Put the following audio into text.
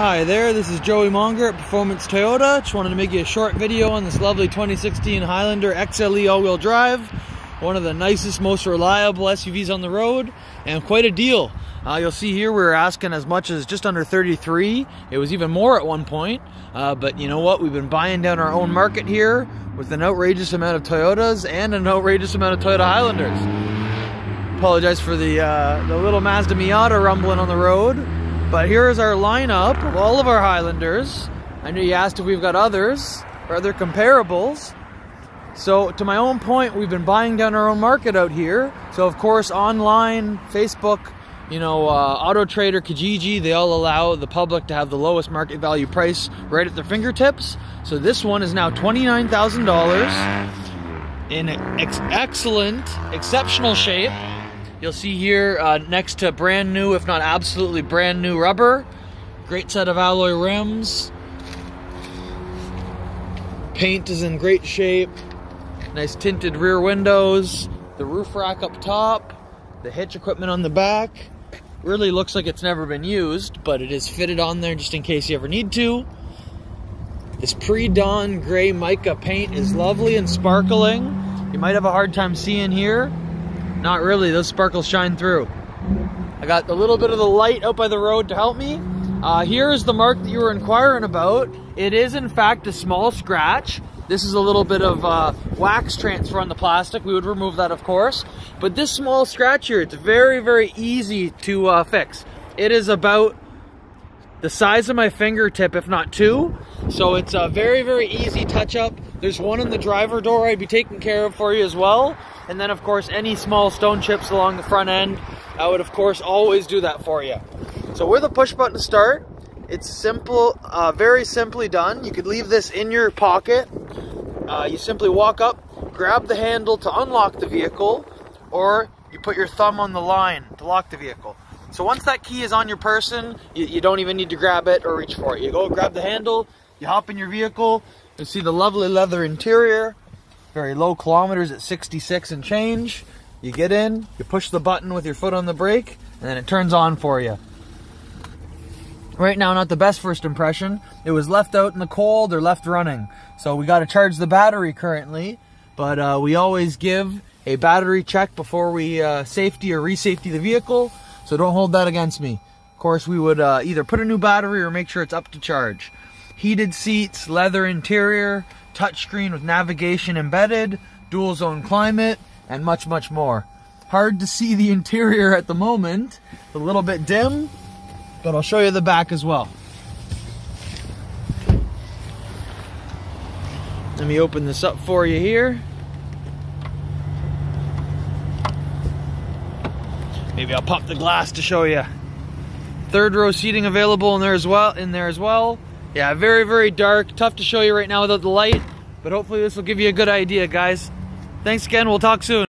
Hi there, this is Joey Monger at Performance Toyota. Just wanted to make you a short video on this lovely 2016 Highlander XLE all-wheel drive. One of the nicest, most reliable SUVs on the road, and quite a deal. Uh, you'll see here we were asking as much as just under 33. It was even more at one point. Uh, but you know what? We've been buying down our own market here with an outrageous amount of Toyotas and an outrageous amount of Toyota Highlanders. Apologize for the, uh, the little Mazda Miata rumbling on the road. But here is our lineup of all of our Highlanders. I know you asked if we've got others or other comparables. So to my own point, we've been buying down our own market out here. So of course, online, Facebook, you know, uh, Auto Trader, Kijiji, they all allow the public to have the lowest market value price right at their fingertips. So this one is now $29,000 in ex excellent, exceptional shape. You'll see here uh, next to brand new, if not absolutely brand new rubber. Great set of alloy rims. Paint is in great shape. Nice tinted rear windows. The roof rack up top. The hitch equipment on the back. Really looks like it's never been used, but it is fitted on there just in case you ever need to. This pre-dawn gray mica paint is lovely and sparkling. You might have a hard time seeing here. Not really, those sparkles shine through. I got a little bit of the light out by the road to help me. Uh, here is the mark that you were inquiring about. It is in fact a small scratch. This is a little bit of uh, wax transfer on the plastic. We would remove that of course. But this small scratch here, it's very, very easy to uh, fix. It is about the size of my fingertip, if not two. So it's a very, very easy touch up. There's one in the driver door I'd be taking care of for you as well. And then of course, any small stone chips along the front end, I would of course always do that for you. So with a push button to start, it's simple, uh, very simply done. You could leave this in your pocket. Uh, you simply walk up, grab the handle to unlock the vehicle, or you put your thumb on the line to lock the vehicle. So once that key is on your person, you, you don't even need to grab it or reach for it. You go grab the handle, you hop in your vehicle, you see the lovely leather interior, very low kilometers at 66 and change. You get in, you push the button with your foot on the brake, and then it turns on for you. Right now, not the best first impression. It was left out in the cold or left running. So we got to charge the battery currently, but uh, we always give a battery check before we uh, safety or resafety the vehicle. So don't hold that against me. Of course, we would uh, either put a new battery or make sure it's up to charge. Heated seats, leather interior, touchscreen with navigation embedded, dual zone climate, and much, much more. Hard to see the interior at the moment, a little bit dim, but I'll show you the back as well. Let me open this up for you here. Maybe I'll pop the glass to show you. Third row seating available in there as well. In there as well. Yeah, very, very dark. Tough to show you right now without the light, but hopefully this will give you a good idea, guys. Thanks again. We'll talk soon.